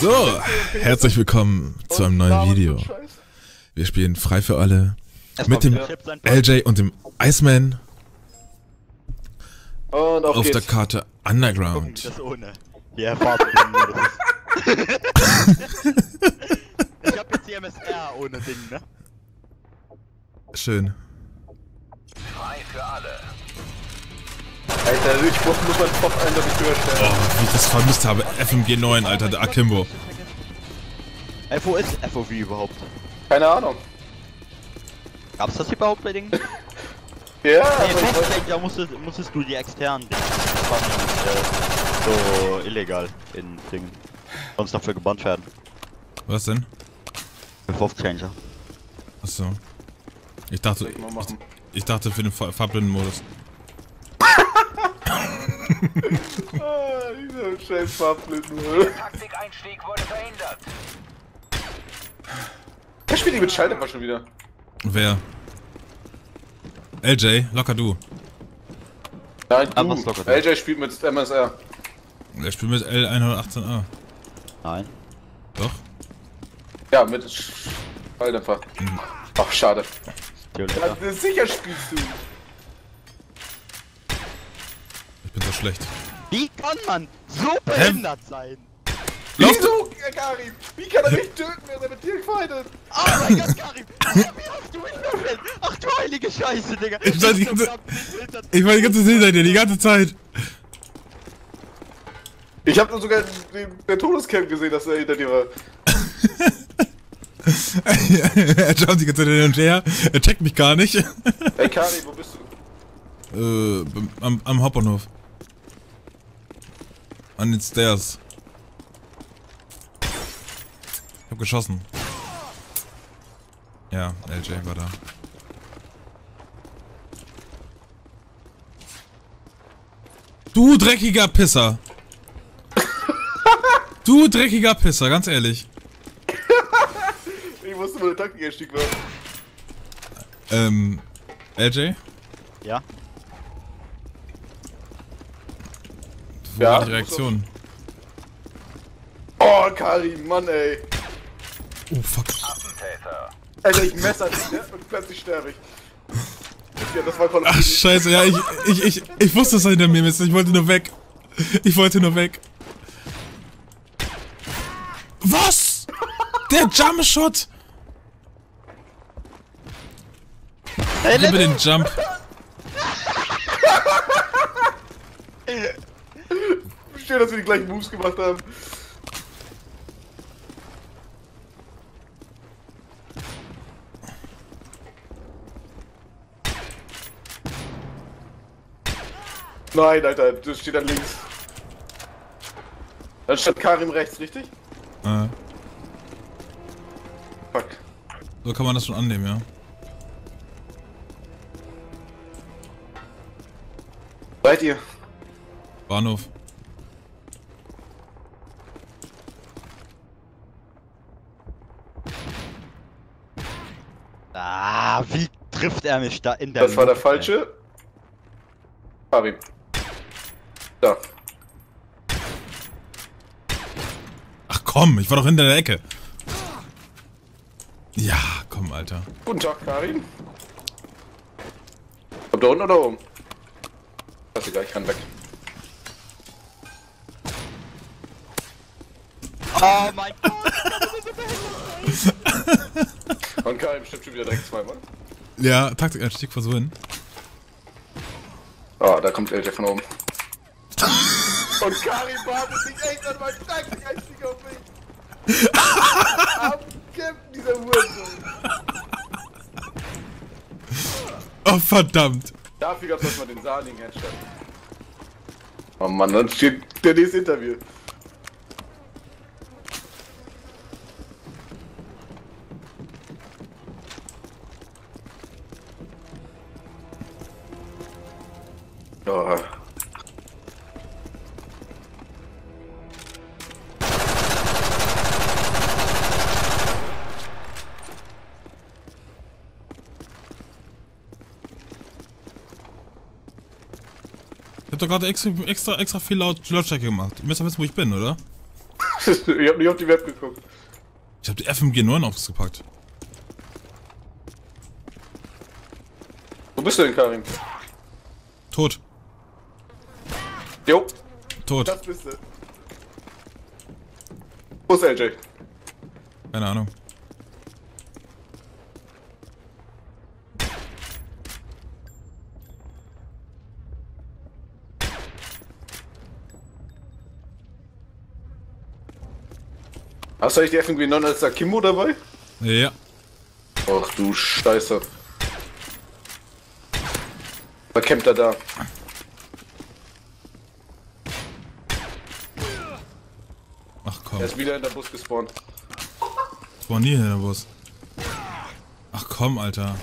So, herzlich willkommen zu einem neuen Video. Wir spielen frei für alle mit dem LJ und dem Iceman Und auf, auf geht's. der Karte Underground. Das ohne. Ja, Fahrt. ich hab jetzt die MSR ohne Ding, ne? Schön. Alter, ich muss, muss meinen Kopf eindeutig höher Oh, stellen. wie ich das vermisst habe. FMG 9, Alter, der Akimbo. Wo ist FOV überhaupt? Keine Ahnung. Gab's das überhaupt bei Dingen? Ja, Nee, aber ich wollte- Festplate, da musstest, musstest du die externen Dinge. Äh, so illegal in Dingen. Sonst dafür gebannt werden. Was denn? Für Changer. Achso. Ich dachte, ich. Ich dachte für den Fa- Farbblindenmodus. Ah, dieser scheiß Farbblinden. Taktikeinstieg wurde verhindert. Wer spielt die mit Schalldämpfer schon wieder? Wer? LJ, locker du. Nein, Ah, du. was lockert LJ spielt mit MSR. Er spielt mit L118A. Nein. Doch? Ja, mit Schalldämpfer. Ach, schade. Ja, sicher spielst du. Ich bin so schlecht. Wie kann man so behindert sein? Lauf! Wieso, Karim? Wie kann er mich töten, wenn er mit dir fightet? Oh mein Gott, Karim! Wie hast du mich überfällt? Ach du heilige Scheiße, Digga! Ich war die ganze- Ich war die ganze Zeit hinter dir, die ganze Zeit. Ich hab nur sogar den, der Todescamp gesehen, dass er hinter dir war. er schaut die ganze Zeit hin und her. Er checkt mich gar nicht. Ey, Karim, wo bist du? äh, am, am Hauptbahnhof. An den Stairs. Ich hab geschossen. Ja, LJ war da. Du dreckiger Pisser! Du dreckiger Pisser, ganz ehrlich. Ich wusste, wo der Taktikeinstieg war. Ähm, LJ? Ja? Wo Ja, war die Reaktion? Oh, Karim, Mann, ey. Oh, fuck. Alter, ich messer dich, ne? Und plötzlich sterbe ich. Ja, das war Call of Ach, scheiße, ja, ich, ich, ich, ich wusste, dass er hinter mir ist. Ich wollte nur weg. Ich wollte nur weg. Was? Der Jumpshot! Ich liebe den Jump. Schön, dass wir die gleichen Moves gemacht haben. Nein, Alter, das steht dann links. Dann stand Karim rechts, richtig? Äh, Fuck. so kann man das schon annehmen, ja. Seid ihr? Bahnhof. Ah, wie trifft er mich da in der Das war der Luft, falsche. Karim. Da. Ach komm, ich war doch hinter der Ecke. Ja, komm, Alter. Guten Tag, Karim. Kommt da unten oder oben? Das ist egal, ich kann weg. Oh mein Gott! Und Karim stimmt schon wieder direkt zweimal. Ja, Taktikeinstieg versuchen. Oh, da kommt LJ von oben. Und Karim wartet sich echt an meinen Taktikeinstieg auf mich. Am Campen, dieser Hurensohn. Oh, verdammt. Dafür gab's erstmal den sahnigen Headshot. Oh Mann, dann steht der nächste Interview. Oh. Doch gerade extra, extra, extra viel laut Lautstärke gemacht. Ihr müsst doch wissen, wo ich bin, oder? ich hab nicht auf die Web geguckt. Ich habe die FMG9 ausgepackt. Wo bist du denn, Karim? Tot. Jo, Tot. das bist du. Wo ist LJ? Keine Ahnung. Hast du eigentlich die FNG 9 als Akimbo dabei? Ja. Ach du Scheiße. Was campt er da? Ach komm. Er ist wieder in der Bus gespawnt. War nie in der Bus. Ach komm, Alter.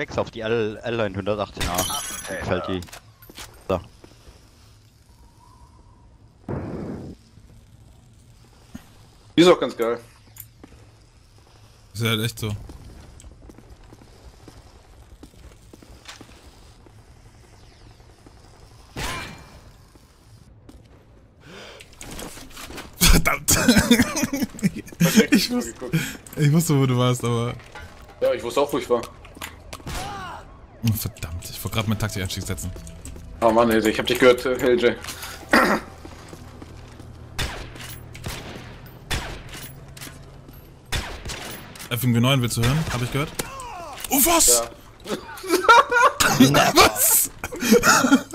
Flex auf die L L-Line 118a. Mir Gefällt die. So. Die ist auch ganz geil. Ist ja halt echt so. Verdammt. Ich wusste- Ich wusste, wo du warst, aber... Ja, ich wusste auch, wo ich war. Oh, verdammt, ich wollte gerade meinen Taktik-Einstieg setzen. Oh Mann, ey, ich hab dich gehört, äh, LJ. FMG9 willst du hören? Hab ich gehört? Oh, was? Ja. Was?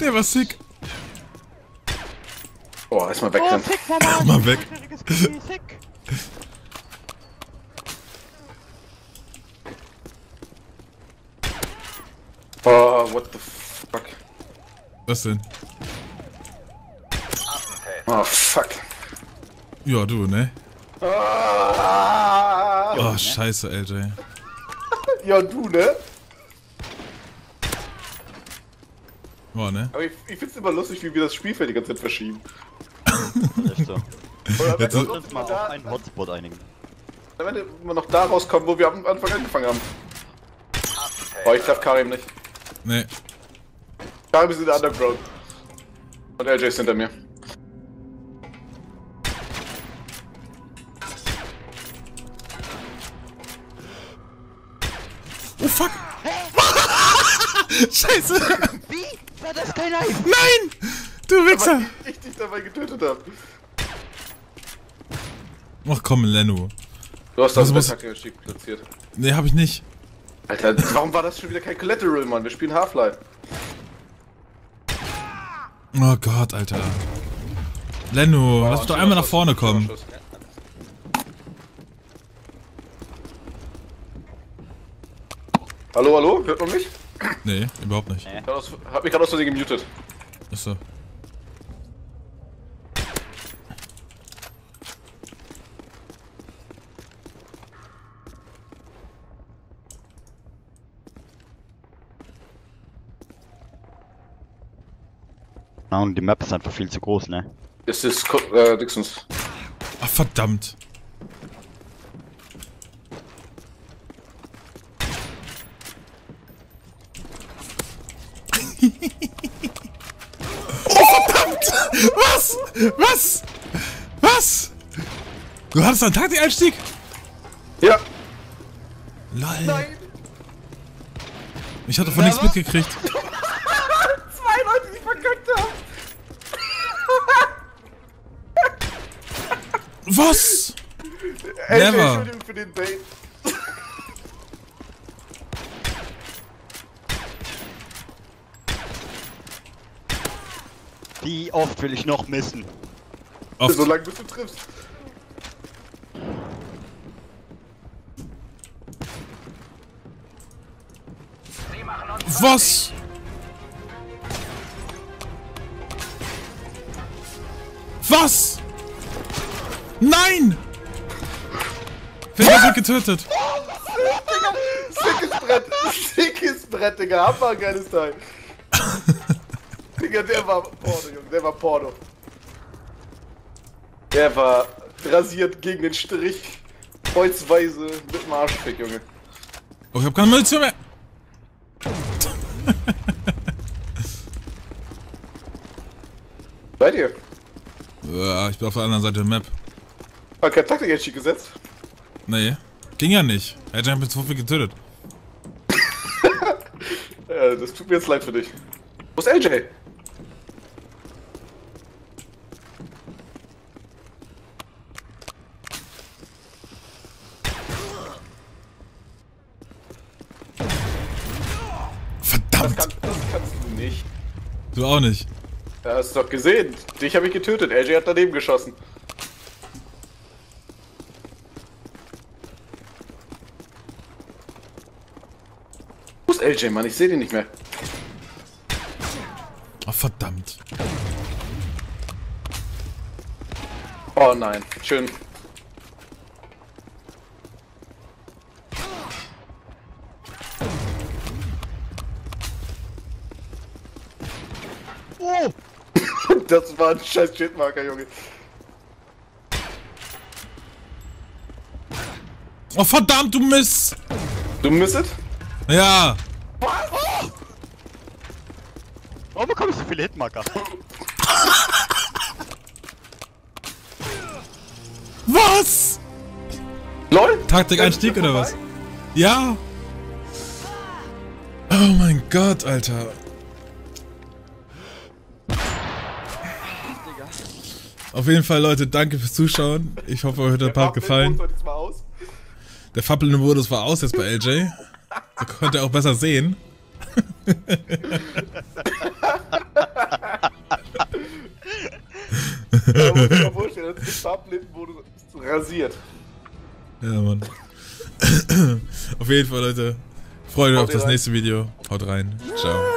Der war sick. Oh, erstmal wegrennen. Mal weg. Oh, what the fuck. Was denn? Oh, fuck. Ja, du, ne? Ah, Oh, scheiße, LJ. ja, du, ne? Oh, ne? Aber ich, ich find's immer lustig, wie wir das Spielfeld die ganze Zeit verschieben. Echt so. Oder wenn Jetzt- wir uns mal da, auf einen Hotspot einigen. wenn wir immer noch da rauskommen, wo wir am Anfang angefangen haben. Oh, ich treffe Karim nicht. Ne. Karim ist in der Underground. Und LJ ist hinter mir. Oh, fuck. scheiße. Wie? War das kein Knife? Nein! Du Wichser. Weil ich dich dabei getötet habe. Ach komm, Lenno. Du hast Was das muss- Attacke-Stieg platziert. Ne, hab ich nicht. Alter, warum war das schon wieder kein Collateral, Mann? Wir spielen Half-Life. Oh Gott, Alter. Lenno, lass mich doch einmal nach vorne kommen. Hallo, hallo? Hört man mich? Nee, überhaupt nicht. Nee. Ich hab mich gerade aus Versehen gemutet. Achso. Und die Map ist einfach viel zu groß, ne? Es ist äh, Dixons. Ach, verdammt. oh, verdammt! Was? Was? Was? Du hattest einen Taktikeinstieg? Ja! Lol. Nein! Ich hatte von nichts mitgekriegt. Zwei Leute, die verkackt haben! Was? Ey, Never. Entschuldigung für den Bait. Wie oft will ich noch missen? Oft. So lange bis du triffst. Was? Was? Nein! Wer wird getötet? Sickes Brett! Sickes Brett, Digga! Hammer, geiles Teil! Digga, der war Porno, Junge, der war Porno. Der war rasiert gegen den Strich, kreuzweise mit dem Arschfick, Junge. Oh, ich hab keine Munition mehr. Bei dir? Ja, ich bin auf der anderen Seite der Map. Hat kein Taktik gesetzt? Nee, ging ja nicht. Er hat mich zu viel getötet. ja, das tut mir jetzt leid für dich. Wo ist LJ? Verdammt! Das, kann, das kannst du nicht. Du auch nicht. Ja, hast du doch gesehen. Dich habe ich getötet. LJ hat daneben geschossen. Ist LJ, Mann? Ich sehe den nicht mehr. Oh, verdammt. Oh nein. Schön. Oh! Das war ein scheiß Shitmarker, Junge. Oh, verdammt, du Mist! Du misset? Ja! Warum bekommst du so viele Hitmarker? Was? LOL? Taktik-Einstieg oder was? Ja! Oh mein Gott, Alter. Auf jeden Fall, Leute, danke fürs Zuschauen. Ich hoffe, euch hat der Part gefallen. Der fappelnde Modus war aus jetzt bei LJ. So konnte er auch besser sehen. Da muss ich mir vorstellen, das ist Farbblenden-Modus rasiert. Ja, Mann. Auf jeden Fall, Leute. Freut euch auf das nächste Video. Haut rein. Ciao.